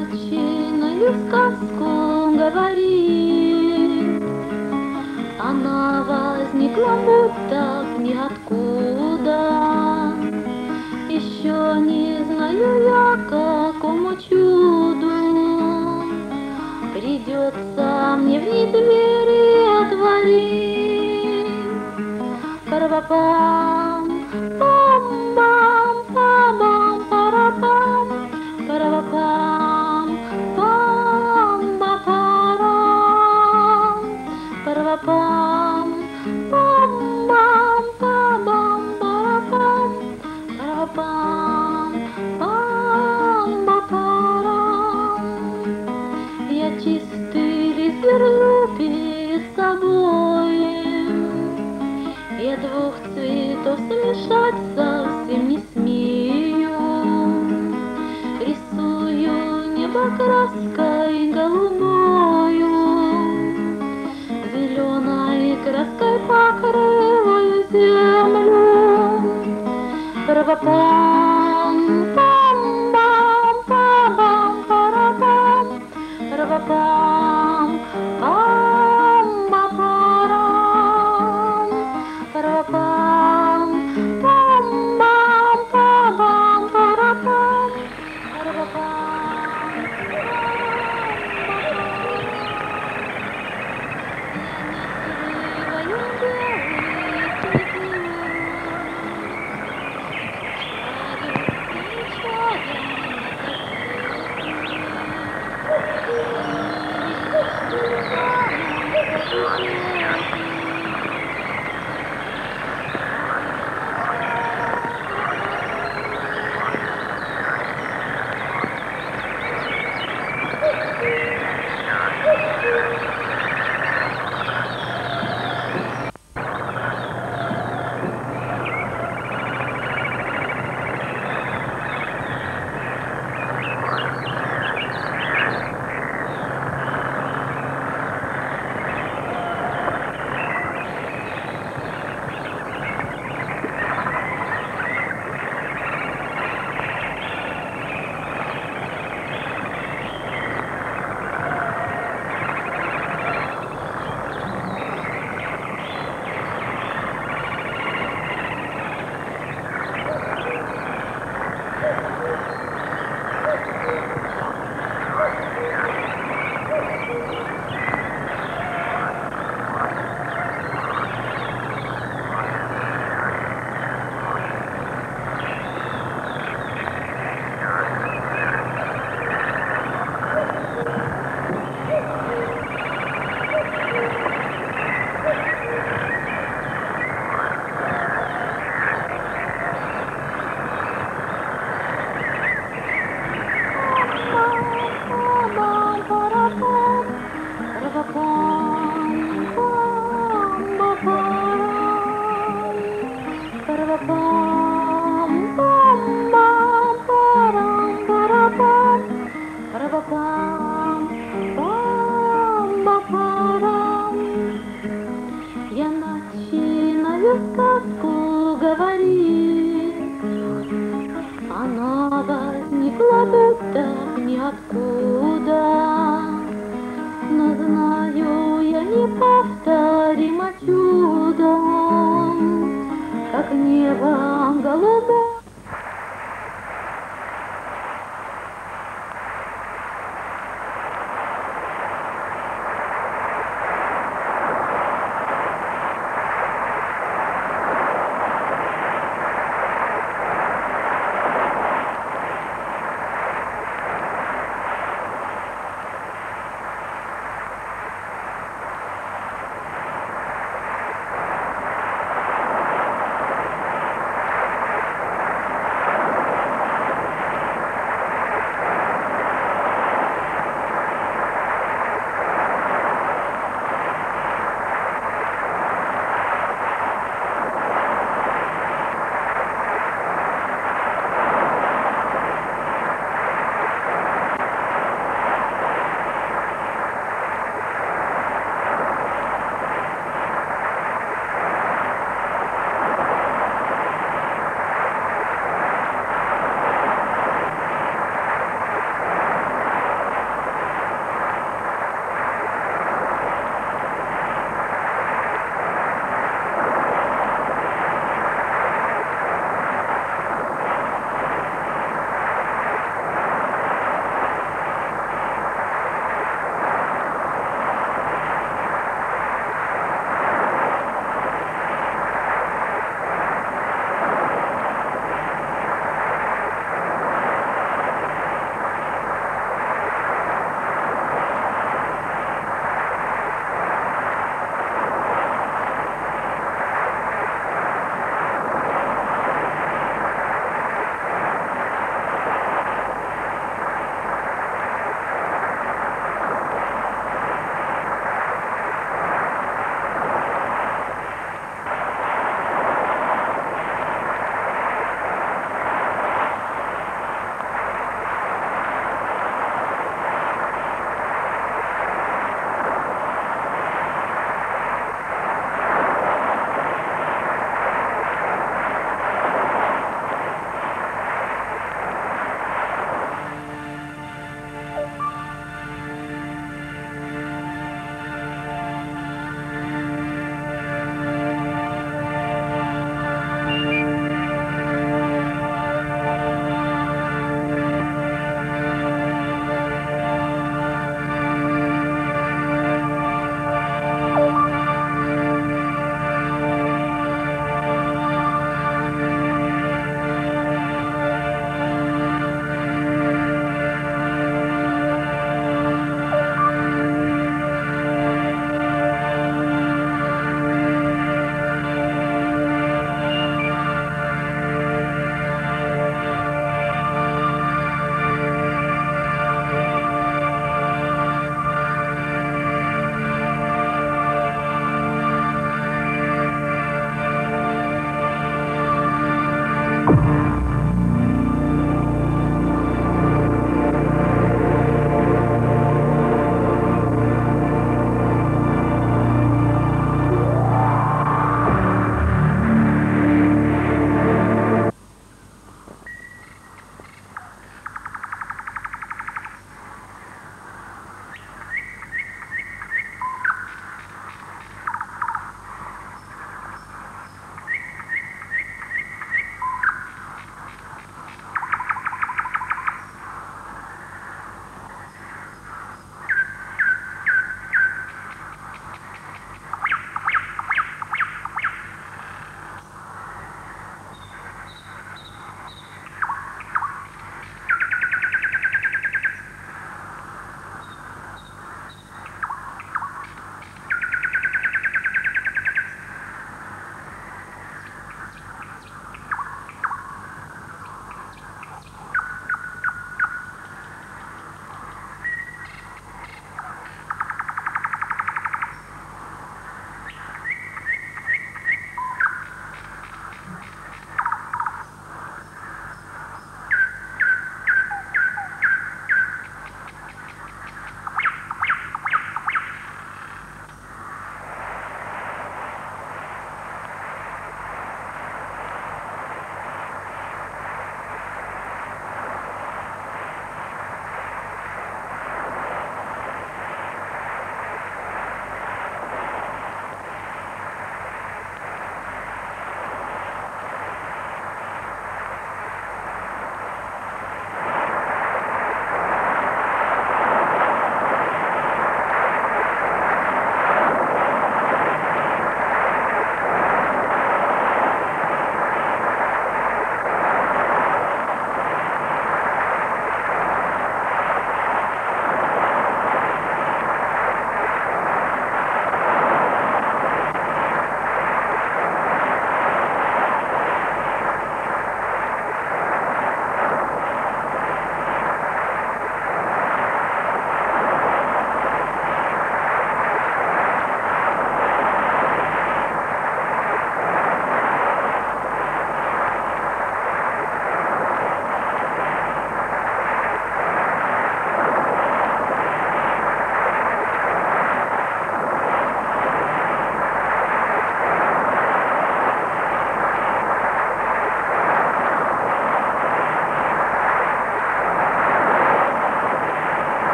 начинаю сказку говорить. Она возникла будто ниоткуда. Еще не знаю я, какому чуду Придется мне в ней двери отворить. Смешать совсем не смею. Рисую небо краской голубою, Зеленой краской покрываю землю. Парапам, будто ниоткуда. Но знаю я неповторимо чудо, Как небо голубое.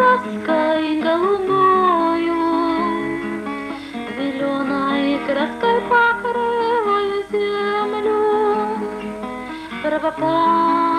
Краской голубою, Зеленой краской покрываю землю. Пара-па-пам,